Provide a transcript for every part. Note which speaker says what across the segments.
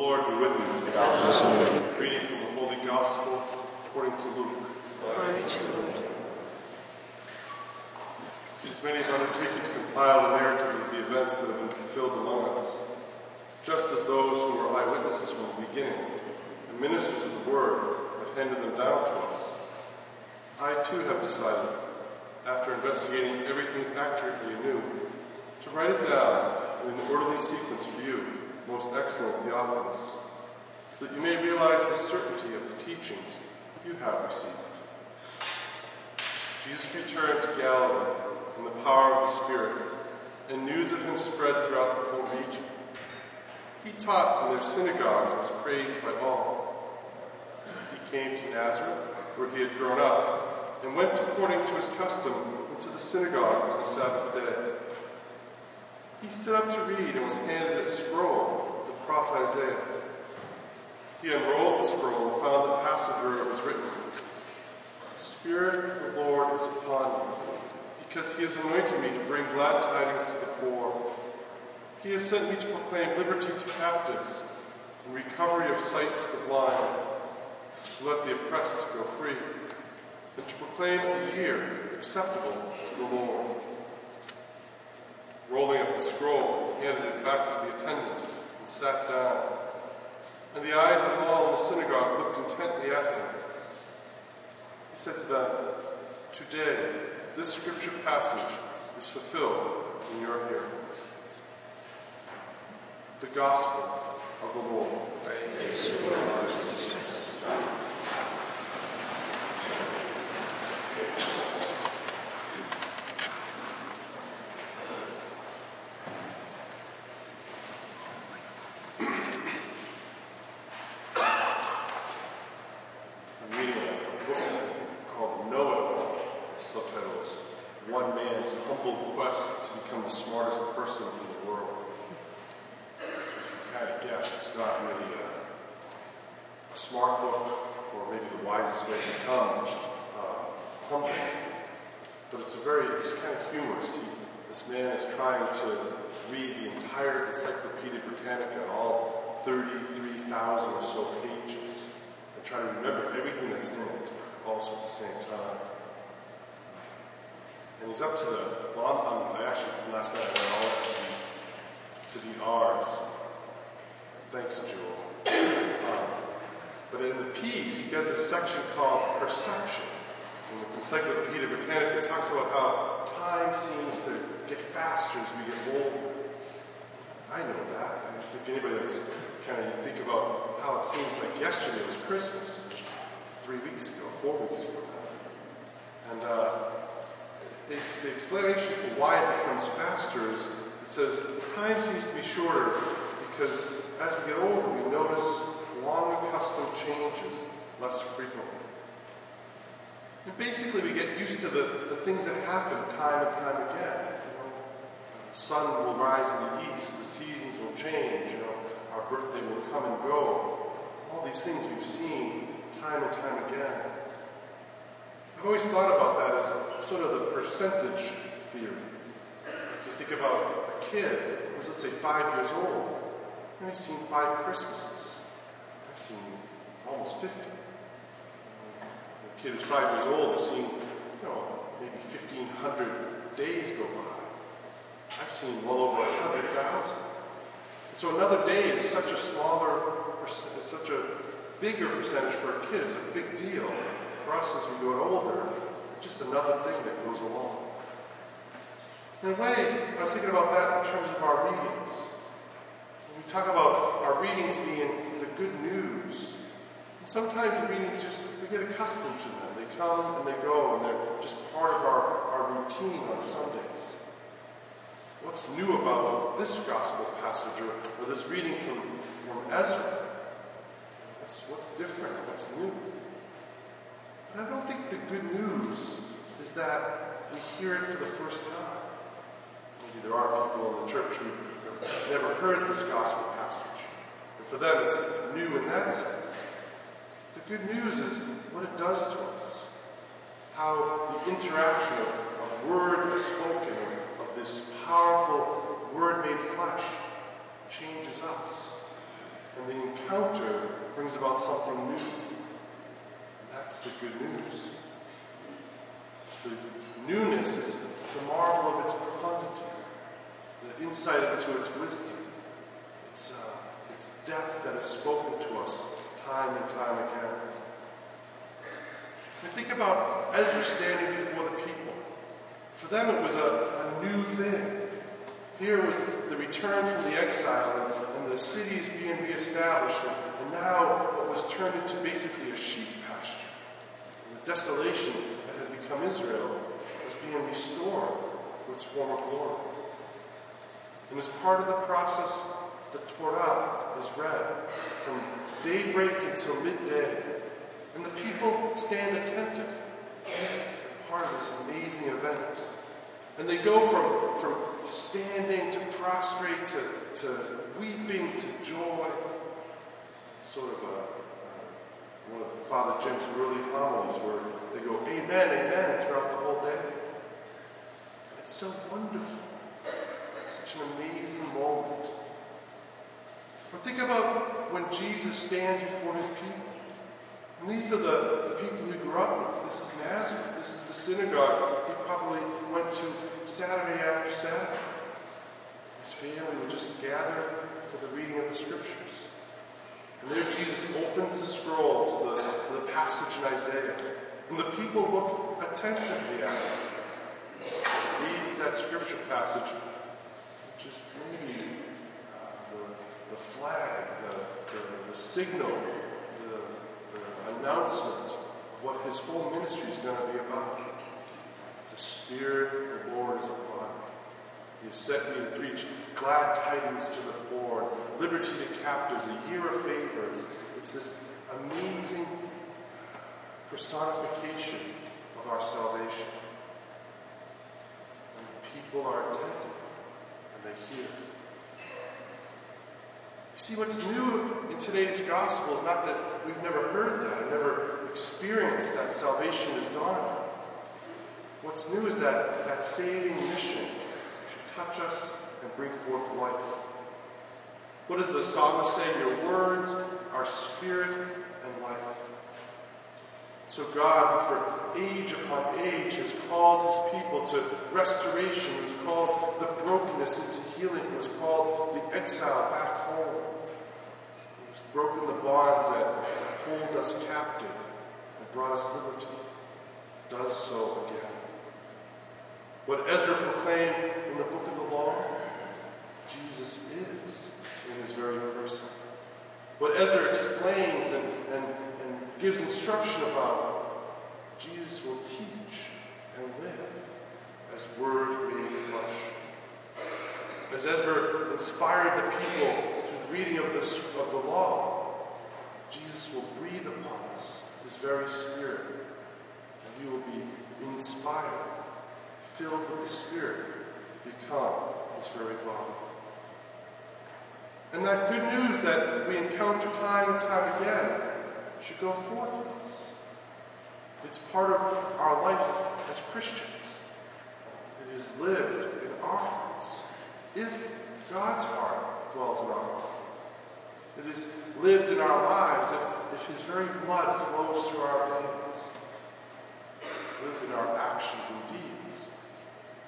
Speaker 1: Lord be with you. Reading from the Holy Gospel according to Luke.
Speaker 2: Glory to Lord.
Speaker 1: Since many have undertaken to compile the narrative of the events that have been fulfilled among us, just as those who were eyewitnesses from the beginning and ministers of the word have handed them down to us, I too have decided, after investigating everything accurately anew, to write it down in an orderly sequence for you, most excellent Theophilus, so that you may realize the certainty of the teachings you have received. Jesus returned to Galilee in the power of the Spirit, and news of him spread throughout the whole region. He taught in their synagogues and was praised by all. He came to Nazareth, where he had grown up, and went according to his custom into the synagogue on the Sabbath day. He stood up to read and was handed a scroll the prophet Isaiah. He unrolled the scroll and found the passage where it was written, The Spirit of the Lord is upon me, because he has anointed me to bring glad tidings to the poor. He has sent me to proclaim liberty to captives and recovery of sight to the blind, to let the oppressed go free, and to proclaim a year acceptable to the Lord. Rolling up the scroll, he handed it back to the attendant and sat down. And the eyes of all in the synagogue looked intently at him. He said to them, Today, this scripture passage is fulfilled in your hearing. The Gospel of the Lord.
Speaker 2: Praise you, Lord Jesus Christ.
Speaker 1: I'm reading a book called Know It All, subtitles One Man's Humble Quest to Become the Smartest Person in the World. As you kind of guess, it's not really a, a smart book or maybe the wisest way to become uh, humble, but it's a very, it's kind of humorous. He, this man is trying to read the entire Encyclopedia Britannica, all 33,000 or so pages and try to remember everything that's in it also at the same time. And he's up to the, well, I'm, I'm, I actually, last night I went all to the, R's. Thanks, Jewel. Um, but in the P's, he does a section called perception. In the Encyclopedia Britannica, it talks about how time seems to get faster as we get older. I know that. I think anybody that's kind of think about how it seems like yesterday was Christmas, was three weeks ago, four weeks ago. And uh, the, the explanation for why it becomes faster is it says time seems to be shorter because as we get older, we notice long accustomed changes less frequently. And basically, we get used to the, the things that happen time and time again. The sun will rise in the east, the seasons will change, you know, our birthday will come and go. All these things we've seen time and time again. I've always thought about that as sort of the percentage theory. You think about a kid who's, let's say, five years old. Know, he's seen five Christmases. I've seen almost 50. A kid who's five years old has seen, you know, maybe 1,500 days go by. I've seen well over 100,000. So another day is such a smaller, such a bigger percentage for a kid. It's a big deal. For us as we get older, just another thing that goes along. In a way, I was thinking about that in terms of our readings. When we talk about our readings being the good news, sometimes the readings just, we get accustomed to them. They come and they go, and they're just part of our, our routine on Sundays. What's new about this gospel passage or, or this reading from, from Ezra? What's, what's different? What's new? But I don't think the good news is that we hear it for the first time. Maybe there are people in the church who have never heard this gospel passage. And for them, it's new in that sense. The good news is what it does to us. How the interaction of, of word spoken, of, of this powerful word made flesh, changes us. and the encounter brings about something new. That's the good news. The newness is the marvel of its profundity, the insight into its wisdom, its, uh, its depth that is spoken to us time and time again. And think about Ezra standing before the people. For them, it was a, a new thing. Here was the return from the exile and, and the cities being reestablished, and, and now what was turned into basically a sheep desolation that had become Israel was being restored to its former glory. And as part of the process, the Torah is read from daybreak until midday. And the people stand attentive. It's part of this amazing event. And they go from, from standing to prostrate to, to weeping to joy. Sort of a, one of Father Jim's early homilies where they go, Amen, Amen, throughout the whole day. And it's so wonderful. It's such an amazing moment. Or think about when Jesus stands before his people. And these are the, the people he grew up with. This is Nazareth. This is the synagogue he probably went to Saturday after Saturday. His family would just gather for the reading of the scriptures. And there Jesus opens the scroll to the, to the passage in Isaiah. And the people look attentively at it. Reads that scripture passage, which is maybe uh, the, the flag, the, the, the signal, the, the announcement of what his whole ministry is going to be about. The Spirit of the Lord is upon me. He has sent me to preach glad tidings to the poor, liberty to captives, a year of favor. It's, it's this amazing personification of our salvation. And the people are attentive and they hear. You see, what's new in today's gospel is not that we've never heard that and never experienced that salvation is done. What's new is that that saving mission should touch us and bring forth life. What does the psalmist say? Your words are spirit and life. So God, for age upon age, has called his people to restoration, has called the brokenness into healing, has called the exile back home. He has broken the bonds that, that hold us captive and brought us liberty. Does so again. What Ezra proclaimed in the book of the law, Jesus is in his very person. What Ezra explains and, and gives instruction about, Jesus will teach and live as Word made flesh. As Ezra inspired the people through the reading of, this, of the law, Jesus will breathe upon us his very Spirit, and we will be inspired filled with the Spirit, become his very body. And that good news that we encounter time and time again should go forth with us. It's part of our life as Christians. It is lived in our hearts, if God's heart dwells in our heart. It is lived in our lives if, if his very blood flows through our veins. It's lived in our actions and deeds.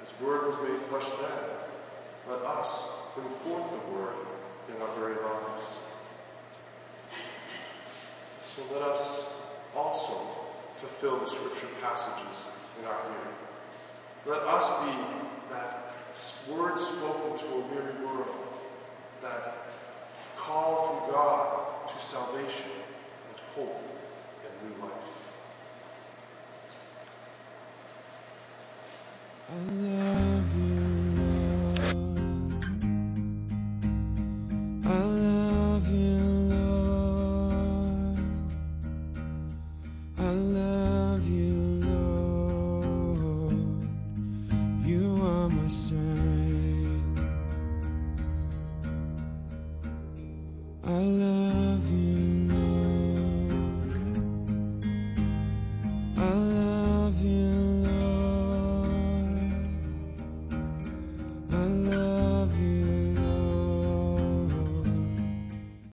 Speaker 1: His word was made flesh then. Let us bring forth the word in our very lives. So let us also fulfill the scripture passages in our hearing. Let us be that word spoken to a weary world, that call from God to salvation and hope and new life.
Speaker 3: I I love